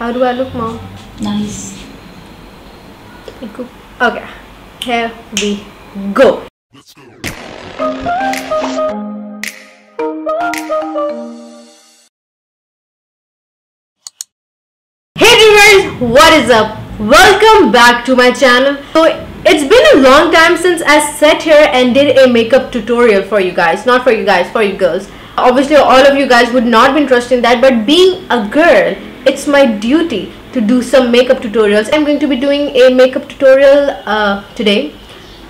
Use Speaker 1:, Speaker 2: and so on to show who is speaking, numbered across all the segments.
Speaker 1: How do I look, mom?
Speaker 2: Nice.
Speaker 1: Okay, here we go. Hey viewers, what is up? Welcome back to my channel. So it's been a long time since I sat here and did a makeup tutorial for you guys. Not for you guys, for you girls. Obviously all of you guys would not be interested in that but being a girl, it's my duty to do some makeup tutorials. I'm going to be doing a makeup tutorial uh, today.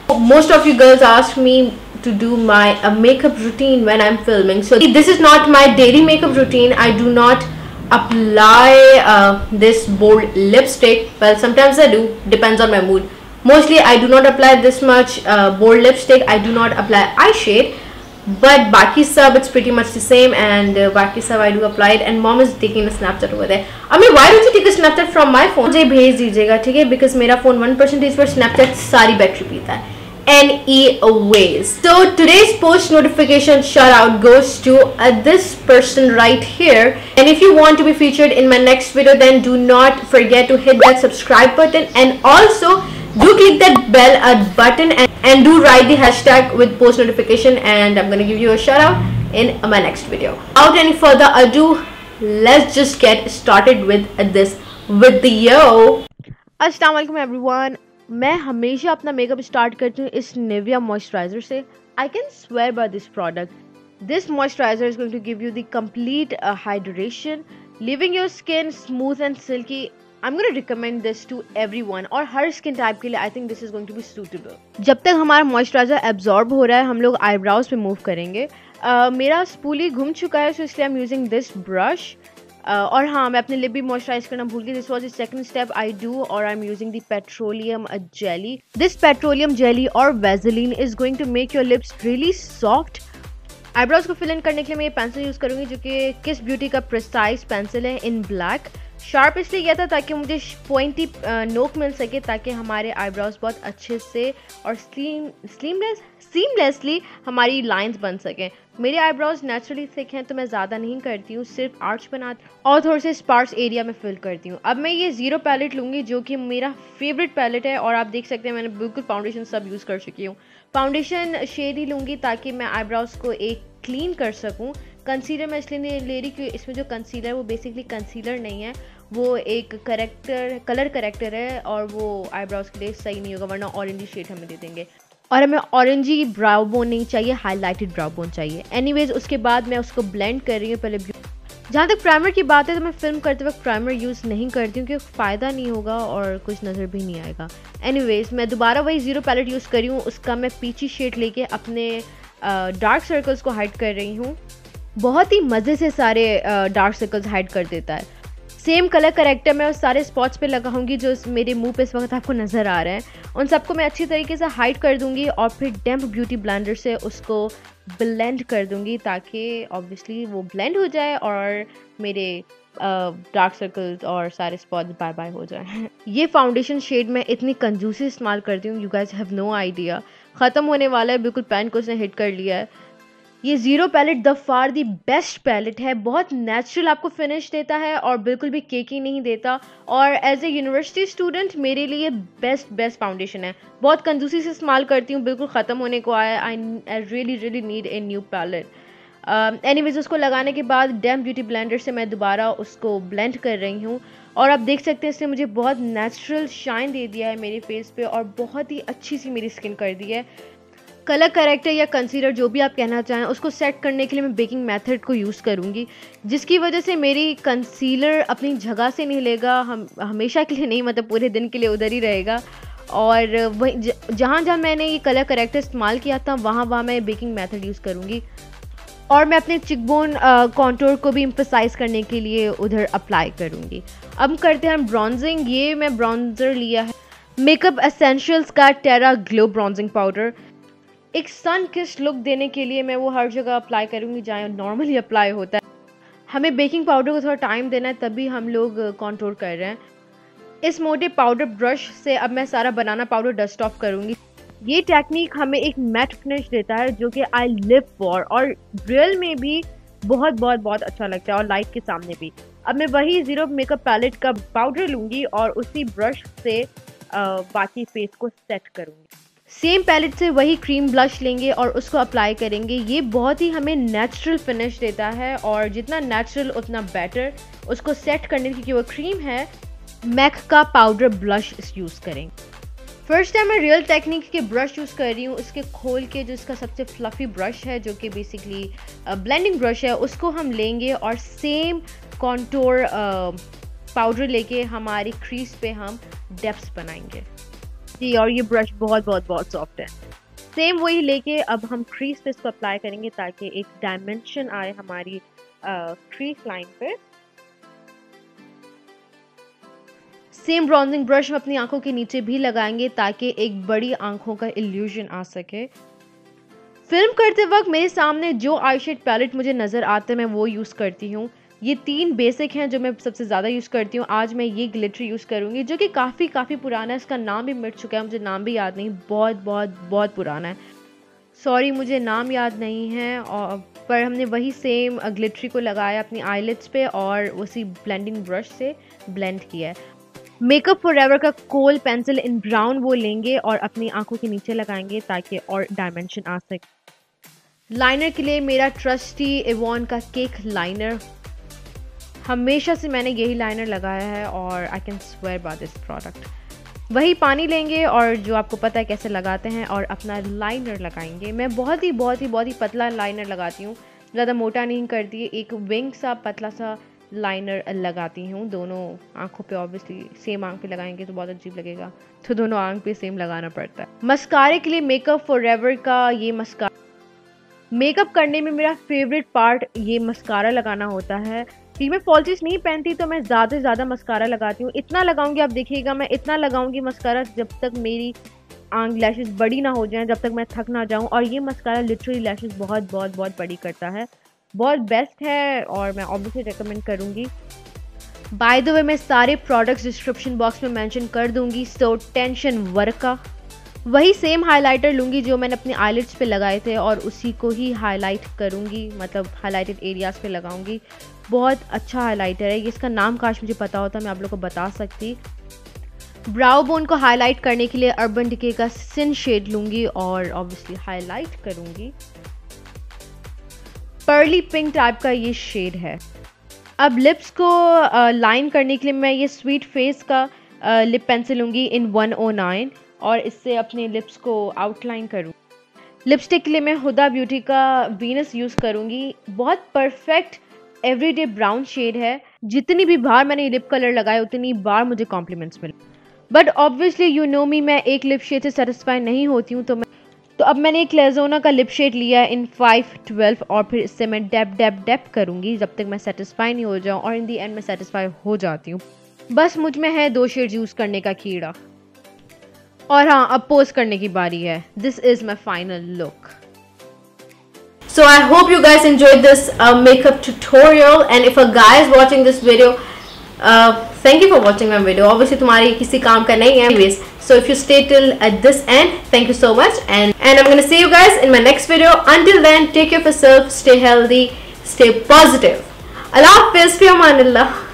Speaker 1: Most of you girls ask me to do my makeup routine when I'm filming. So this is not my daily makeup routine. I do not apply uh, this bold lipstick. Well, sometimes I do. Depends on my mood. Mostly I do not apply this much uh, bold lipstick. I do not apply eye shade but baki sub it's pretty much the same and uh, baki sub i do apply it and mom is taking a snapchat over there. I mean why don't you take a snapchat from my phone? mujhe bhej dijiyega theek because my phone 1% is for snapchat sari battery peeta hai so today's post notification shout out goes to uh, this person right here. And if you want to be featured in my next video then do not forget to hit that subscribe button and also do click that bell uh, button and, and do write the hashtag with post notification and I'm gonna give you a shout out in my next video. Without any further ado, let's just get started with this video. अस्सलाम वालेकुम everyone मैं हमेशा अपना makeup start करती हूँ इस Nivea moisturiser से I can swear by this product this moisturiser is going to give you the complete hydration living your skin smooth and silkie I'm going to recommend this to everyone. और हर skin type के लिए I think this is going to be suitable जब तक हमारा moisturiser absorb हो रहा है हम लोग आईब्राउज पे मूव करेंगे। uh, मेरा स्पूली घूम चुका है सो इसलिए I am using this brush और हाँ मैं अपने लिप भी मॉइस्चराइज करना भूल गई। This was the second step I do और I am using the petroleum jelly this petroleum jelly और Vaseline is going to make your lips really soft eyebrows को फिल इन करने के लिए मैं ये पेंसिल यूज़ करूँगी जो कि किस ब्यूटी का प्रिसाइज पेंसिल है इन ब्लैक शार्प इसलिए किया था ताकि मुझे पॉइंटी नोक मिल सके, ताकि हमारे आईब्रोज बहुत अच्छे से और स्लीम स्लीमलेस सीमलेसली हमारी लाइंस बन सकें। मेरे आईब्रोज नेचुरली थिक हैं तो मैं ज़्यादा नहीं करती हूँ, सिर्फ़ आर्च बनाती हूँ और थोड़े से स्पार्स एरिया में फिल करती हूँ। अब मैं ये ज़ीरो पैलेट लूँगी, जो कि मेरा फेवरेट पैलेट है, और आप देख सकते हैं मैंने बिल्कुल फाउंडेशन सब यूज़ कर चुकी हूँ। फाउंडेशन शेड ही लूँगी, ताकि मैं आईब्रोज को एक क्लीन कर सकूँ। कंसीलर मैं इसलिए नहीं ले रही, क्योंकि इसमें जो कंसीलर है, वो बेसिकली कंसीलर नहीं है। वो एक करेक्टर कलर करेक्टर है, और वो आईब्राउज के लिए सही नहीं होगा, वरना ऑरेंजी शेड हमें दे देंगे। और हमें ऑरेंजी ब्राउ बोन नहीं चाहिए हाईलाइटेड ब्राउ बोन चाहिए। एनीवेज उसके बाद मैं उसको ब्लेंड कर रही हूँ पहले जहाँ तक प्राइमर की बात है तो मैं फ़िल्म करते वक्त प्राइमर यूज़ नहीं करती हूँ, क्योंकि फ़ायदा नहीं होगा और कुछ नज़र भी नहीं आएगा। एनीवेज मैं दोबारा वही ज़ीरो पैलेट यूज़ करी हूँ। उसका मैं पीछी शेड लेके अपने डार्क सर्कल्स को हाइड कर रही हूँ। बहुत ही मज़े से सारे डार्क सर्कल्स हाइड कर देता है। सेम कलर करेक्टर मैं उस सारे स्पॉट्स पे लगाऊँगी जो मेरे मुँह पे इस वक्त आपको नज़र आ रहे हैं। उन सबको मैं अच्छी तरीके से हाइड कर दूँगी और फिर डैम्प ब्यूटी ब्लेंडर से उसको ब्लेंड कर दूँगी ताकि ऑब्वियसली वो ब्लेंड हो जाए और मेरे डार्क uh, सर्कल्स और सारे स्पॉट्स बाय बाय हो जाए। ये फाउंडेशन शेड मैं इतनी कंजूसी इस्तेमाल करती हूँ you guess have no idea ख़त्म होने वाला है बिल्कुल पैन को उसने हिट कर लिया है। ये zero palette the far the best palette है। बहुत नेचुरल आपको फिनिश देता है और बिल्कुल भी केकी नहीं देता। और एज ए यूनिवर्सिटी स्टूडेंट मेरे लिए बेस्ट बेस्ट फाउंडेशन है। बहुत कंजूसी से इस्तेमाल करती हूँ, बिल्कुल ख़त्म होने को आया। I I really really need a new palette anyways उसको लगाने के बाद डैम ब्यूटी ब्लेंडर से मैं दोबारा उसको ब्लेंड कर रही हूँ। और आप देख सकते हैं, इसने मुझे बहुत नेचुरल शाइन दे दिया है मेरे फेस पे और बहुत ही अच्छी सी मेरी स्किन कर दी है। कलर करेक्टर या कंसीलर जो भी आप कहना चाहें, उसको सेट करने के लिए मैं बेकिंग मेथड को यूज़ करूँगी, जिसकी वजह से मेरी कंसीलर अपनी जगह से नहीं लेगा, हम, हमेशा के लिए नहीं मतलब पूरे दिन के लिए उधर ही रहेगा, और वही जहाँ जहाँ मैंने ये कलर करेक्टर इस्तेमाल किया था, वहाँ वहाँ मैं बेकिंग मेथड यूज़ करूँगी, और मैं अपने चिकबोन कॉन्टोर को भी इम्फोसाइज करने के लिए उधर अप्लाई करूँगी। अब करते हैं हम ब्रॉन्जिंग ये मैं ब्रॉन्ज़र लिया है मेकअप एसेंशियल्स का टेरा ग्लो ब्रॉन्जिंग पाउडर एक सन किस लुक देने के लिए मैं वो हर जगह अप्लाई करूँगी जहाँ नॉर्मली अप्लाई होता है। हमें बेकिंग पाउडर को थोड़ा टाइम देना है तभी हम लोग कंट्रोल कर रहे हैं। इस मोटे पाउडर ब्रश से अब मैं सारा बनाना पाउडर डस्ट ऑफ़ करूँगी। ये टेक्निक हमें एक मैट फिनिश देता है जो कि आई लिव फॉर और रियल में भी बहुत बहुत बहुत अच्छा लगता है और लाइट के सामने भी। अब मैं वही ज़ीरो मेकअप पैलेट का पाउडर लूँगी और उसी ब्रश से आ, बाकी फेस को सेट करूँगी। सेम पैलेट से वही क्रीम ब्लश लेंगे और उसको अप्लाई करेंगे। ये बहुत ही हमें नेचुरल फिनिश देता है और जितना नेचुरल उतना बेटर उसको सेट करने की वो क्रीम है मैक का पाउडर ब्लश यूज़ करेंगे। फ़र्स्ट टाइम मैं रियल टेक्निक के ब्रश यूज़ कर रही हूँ, उसके खोल के जो इसका सबसे फ्लफ़ी ब्रश है, जो कि बेसिकली ब्लेंडिंग ब्रश है, उसको हम लेंगे और सेम कॉन्टोर पाउडर लेके हमारी क्रीज पे हम डेप्स बनाएँगे। जी और ये ब्रश बहुत बहुत बहुत सॉफ्ट है। सेम वही लेके अब हम क्रीज पे इसको अप्लाई करेंगे ताकि एक डायमेंशन आए हमारी क्रीज लाइन पे। सेम ब्राउजिंग ब्रश हम अपनी आँखों के नीचे भी लगाएँगे ताकि एक बड़ी आँखों का इल्यूजन आ सके। फ़िल्म करते वक्त मेरे सामने जो आई शेड पैलेट मुझे नज़र आते हैं, मैं वो यूज़ करती हूँ। ये तीन बेसिक हैं जो मैं सबसे ज़्यादा यूज़ करती हूँ। आज मैं ये ग्लिटर यूज़ करूँगी, जो कि काफ़ी काफ़ी पुराना है। इसका नाम भी मिट चुका है, मुझे नाम भी याद नहीं। बहुत बहुत बहुत पुराना है। सॉरी मुझे नाम याद नहीं है, और, पर हमने वही सेम ग्लिटरी को लगाया अपनी आईलेट्स पे और उसी ब्लेंडिंग ब्रश से ब्लेंड किया है। मेकअप फॉर एवर का कोल पेंसिल इन ब्राउन वो लेंगे और अपनी आँखों के नीचे लगाएँगे ताकि और डायमेंशन आ सके। लाइनर के लिए मेरा ट्रस्टी एवॉन का केक लाइनर हमेशा से मैंने यही लाइनर लगाया है और I can swear by this product वही पानी लेंगे और जो आपको पता है कैसे लगाते हैं और अपना लाइनर लगाएँगे। मैं बहुत ही बहुत ही बहुत ही पतला लाइनर लगाती हूँ। ज़्यादा मोटा नहीं करती एक विंग सा पतला सा लाइनर लगाती हूँ। दोनों आँखों पे ऑब्वियसली सेम आँख पे लगाएँगे तो बहुत अजीब लगेगा। तो दोनों आँख पे सेम लगाना पड़ता है। मस्कारे के लिए मेकअप फॉर एवर का ये मस्कारा मेकअप करने में मेरा फेवरेट पार्ट ये मस्कारा लगाना होता है। कि मैं फॉल्चिस नहीं पहनती तो मैं ज़्यादा से ज़्यादा मस्कारा लगाती हूँ। इतना लगाऊँगी, आप देखिएगा, मैं इतना लगाऊँगी मस्कारा जब तक मेरी आंग लैशेज़ बड़ी ना हो जाएँ, जब तक मैं थक ना जाऊँ। और ये मस्कारा लिटरली लैशेज़ बहुत बहुत बहुत बड़ी करता है। बहुत बेस्ट है और मैं ऑब्वियसली रिकमेंड करूँगी। बाय द वे मैं सारे प्रोडक्ट्स डिस्क्रिप्शन बॉक्स में मेंशन कर दूँगी सो टेंशन वर्क। का वही सेम हाइलाइटर लूँगी जो मैंने अपने आईलेट्स पे लगाए थे और उसी को ही हाईलाइट करूँगी मतलब हाईलाइटेड एरियाज़ पे लगाऊँगी। बहुत अच्छा हाइलाइटर है। इसका नाम काश मुझे पता होता, मैं आप लोग को बता सकती। ब्राउ बोन को हाईलाइट करने के लिए अर्बन डिके का सिन शेड लूँगी और ऑब्वियसली हाईलाइट करूँगी। पर्ली पिंक टाइप का ये शेड है। अब लिप्स को लाइन करने के लिए मैं ये स्वीट फेस का लिप पेंसिल लूँगी इन 109 और इससे अपने लिप्स को आउटलाइन करूँ। लिपस्टिक के लिए मैं हुदा ब्यूटी का वीनस यूज़ करूँगी। बहुत परफेक्ट एवरीडे ब्राउन शेड है। जितनी भी बार मैंने लिप कलर लगाया उतनी बार मुझे कॉम्प्लीमेंट्स मिले। But obviously you know me मैं एक लिप शेड से सेटिस्फाई नहीं होती हूँ तो मैं तो अब मैंने एक लेजोना का लिप शेड लिया इन फाइव ट्वेल्व और फिर इससे मैं डेप डेप डेप करूँगी, जब तक मैं सेटिस्फाई नहीं हो जाऊँ, और इन दी एंड मैं सेटिस्फाई हो जाती हूँ। बस मुझमें है दो शेड यूज़ करने का कीड़ा। और हाँ अब पोस्ट करने की बारी है this is my
Speaker 2: final look hope you guys enjoyed this uh, makeup tutorial and if a guy is watching this video, uh, thank you for watching my video. Obviously तुम्हारी किसी काम का नहीं है. Anyways, so if you stay till at this end, thank you so much and and I'm gonna see you guys in my next video. Until then, take care of yourself, stay healthy, stay positive. Allah Hafiz, fi amanillah.